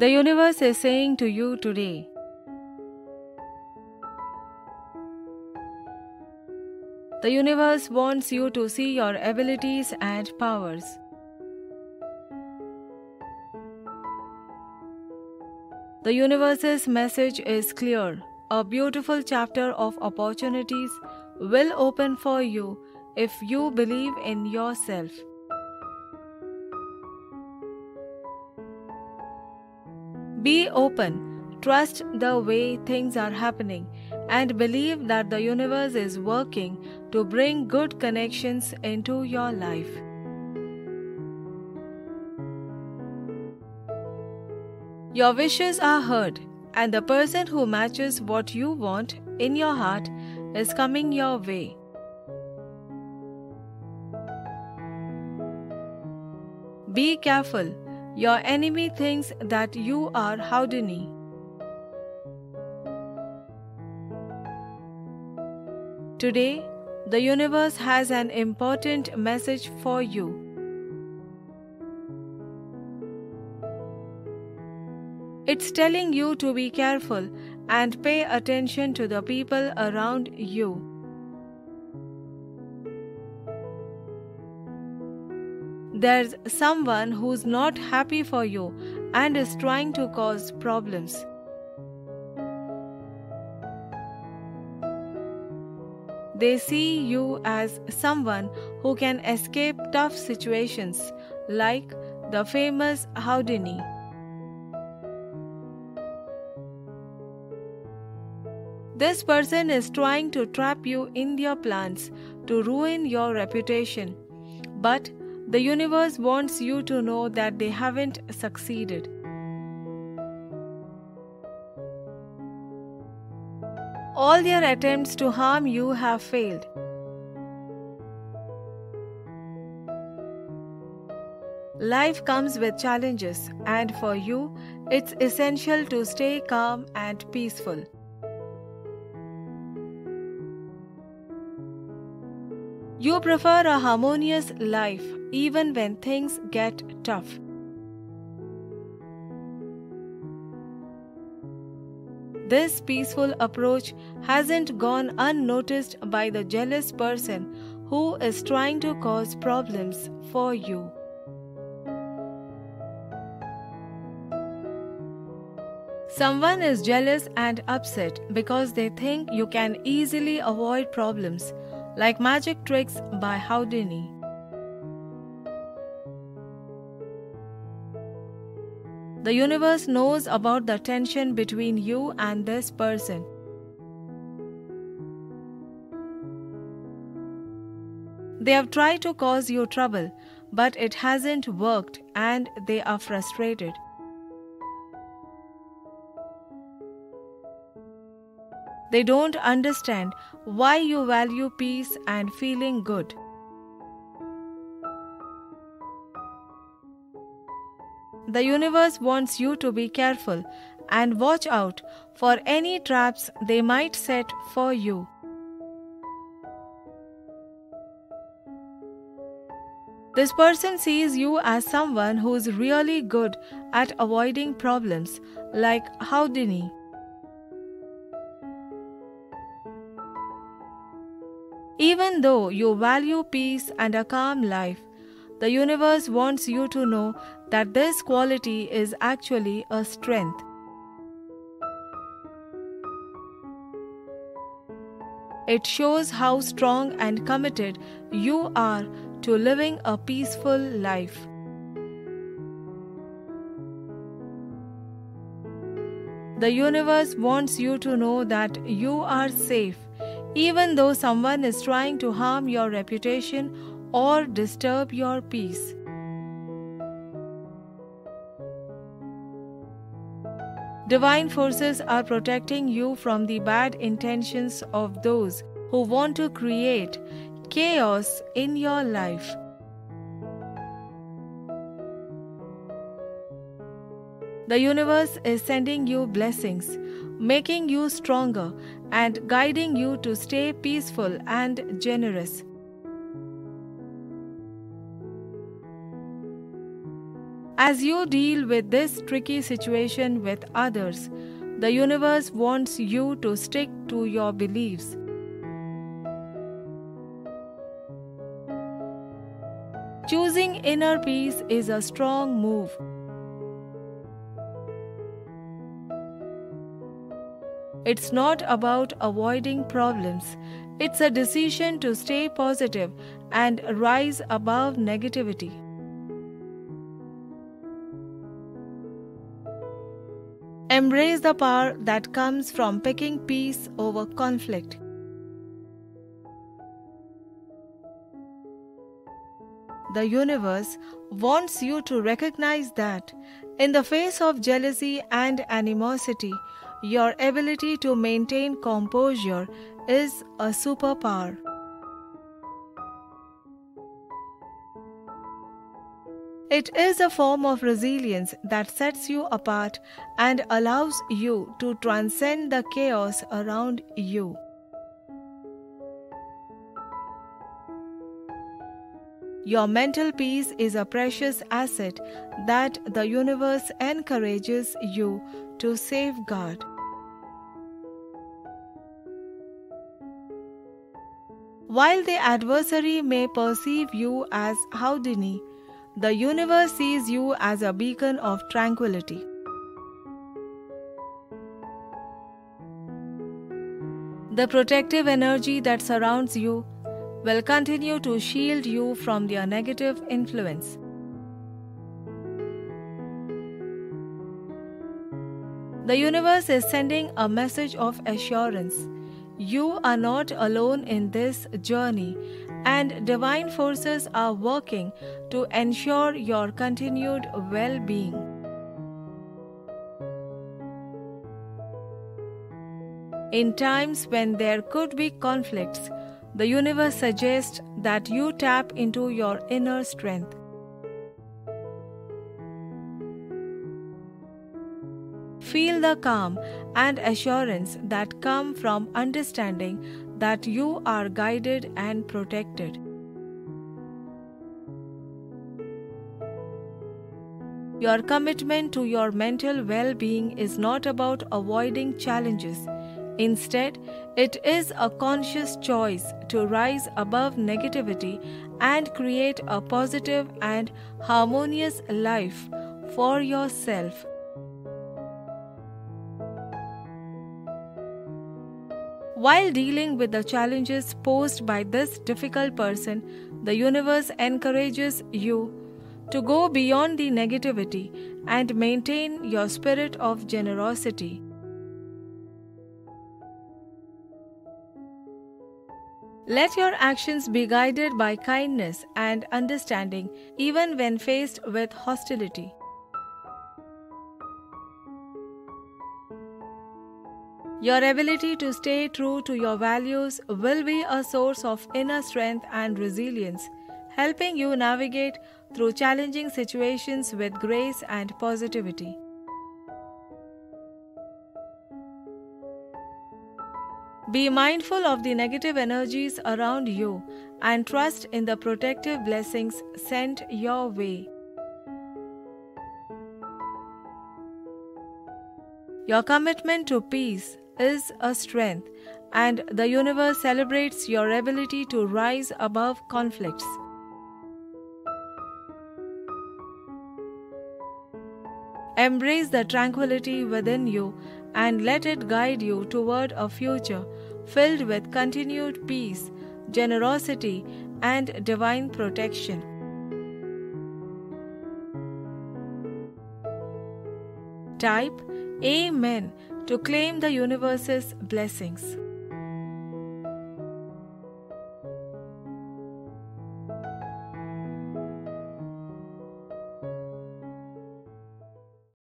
The universe is saying to you today The universe wants you to see your abilities and powers. The universe's message is clear. A beautiful chapter of opportunities will open for you if you believe in yourself. Be open, trust the way things are happening, and believe that the universe is working to bring good connections into your life. Your wishes are heard, and the person who matches what you want in your heart is coming your way. Be careful, your enemy thinks that you are Houdini. Today, the universe has an important message for you. It's telling you to be careful and pay attention to the people around you. There's someone who's not happy for you and is trying to cause problems. They see you as someone who can escape tough situations, like the famous Houdini. This person is trying to trap you in their plans to ruin your reputation, but the universe wants you to know that they haven't succeeded. All their attempts to harm you have failed. Life comes with challenges, and for you, it's essential to stay calm and peaceful. You prefer a harmonious life even when things get tough. This peaceful approach hasn't gone unnoticed by the jealous person who is trying to cause problems for you. Someone is jealous and upset because they think you can easily avoid problems, like magic tricks by Houdini. The universe knows about the tension between you and this person. They have tried to cause you trouble, but it hasn't worked and they are frustrated. They don't understand why you value peace and feeling good. The universe wants you to be careful and watch out for any traps they might set for you. This person sees you as someone who is really good at avoiding problems, like Houdini. Even though you value peace and a calm life, the universe wants you to know that this quality is actually a strength. It shows how strong and committed you are to living a peaceful life. The universe wants you to know that you are safe, even though someone is trying to harm your reputation or disturb your peace. Divine forces are protecting you from the bad intentions of those who want to create chaos in your life. The universe is sending you blessings, making you stronger, and guiding you to stay peaceful and generous. As you deal with this tricky situation with others, the universe wants you to stick to your beliefs. Choosing inner peace is a strong move. It's not about avoiding problems, it's a decision to stay positive and rise above negativity. Embrace the power that comes from picking peace over conflict. The universe wants you to recognize that, in the face of jealousy and animosity, your ability to maintain composure is a superpower. It is a form of resilience that sets you apart and allows you to transcend the chaos around you. Your mental peace is a precious asset that the universe encourages you to safeguard. While the adversary may perceive you as Houdini, the universe sees you as a beacon of tranquility. The protective energy that surrounds you will continue to shield you from their negative influence. The universe is sending a message of assurance. You are not alone in this journey, and divine forces are working to ensure your continued well being. In times when there could be conflicts, the universe suggests that you tap into your inner strength. Feel the calm and assurance that come from understanding that you are guided and protected. Your commitment to your mental well being is not about avoiding challenges. Instead, it is a conscious choice to rise above negativity and create a positive and harmonious life for yourself. While dealing with the challenges posed by this difficult person, the universe encourages you to go beyond the negativity and maintain your spirit of generosity. Let your actions be guided by kindness and understanding even when faced with hostility. Your ability to stay true to your values will be a source of inner strength and resilience, helping you navigate through challenging situations with grace and positivity. Be mindful of the negative energies around you and trust in the protective blessings sent your way. Your commitment to peace, is a strength, and the universe celebrates your ability to rise above conflicts. Embrace the tranquility within you and let it guide you toward a future filled with continued peace, generosity, and divine protection. Type Amen to claim the universe's blessings.